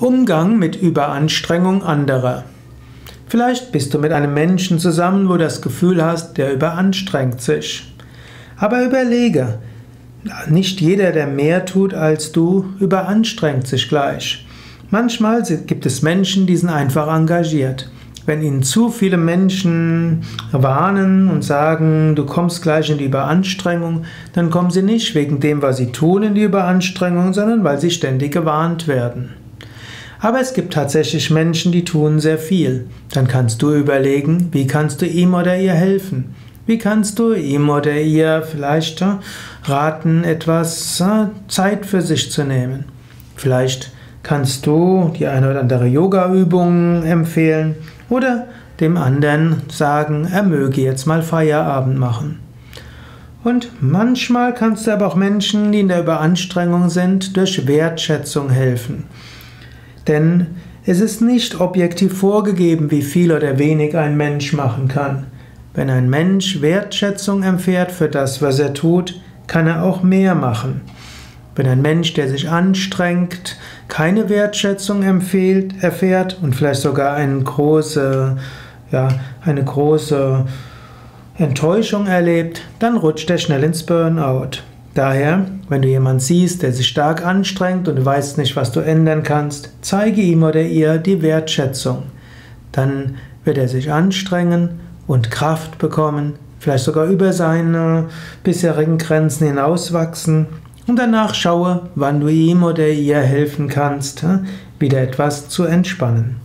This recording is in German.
Umgang mit Überanstrengung anderer. Vielleicht bist du mit einem Menschen zusammen, wo du das Gefühl hast, der überanstrengt sich. Aber überlege, nicht jeder, der mehr tut als du, überanstrengt sich gleich. Manchmal gibt es Menschen, die sind einfach engagiert. Wenn ihnen zu viele Menschen warnen und sagen, du kommst gleich in die Überanstrengung, dann kommen sie nicht wegen dem, was sie tun, in die Überanstrengung, sondern weil sie ständig gewarnt werden. Aber es gibt tatsächlich Menschen, die tun sehr viel. Dann kannst du überlegen, wie kannst du ihm oder ihr helfen? Wie kannst du ihm oder ihr vielleicht äh, raten, etwas äh, Zeit für sich zu nehmen? Vielleicht kannst du die eine oder andere Yoga-Übung empfehlen oder dem anderen sagen, er möge jetzt mal Feierabend machen. Und manchmal kannst du aber auch Menschen, die in der Überanstrengung sind, durch Wertschätzung helfen. Denn es ist nicht objektiv vorgegeben, wie viel oder wenig ein Mensch machen kann. Wenn ein Mensch Wertschätzung empfährt für das, was er tut, kann er auch mehr machen. Wenn ein Mensch, der sich anstrengt, keine Wertschätzung empfiehlt, erfährt und vielleicht sogar eine große, ja, eine große Enttäuschung erlebt, dann rutscht er schnell ins Burnout. Daher, wenn du jemanden siehst, der sich stark anstrengt und du weißt nicht, was du ändern kannst, zeige ihm oder ihr die Wertschätzung. Dann wird er sich anstrengen und Kraft bekommen, vielleicht sogar über seine bisherigen Grenzen hinauswachsen und danach schaue, wann du ihm oder ihr helfen kannst, wieder etwas zu entspannen.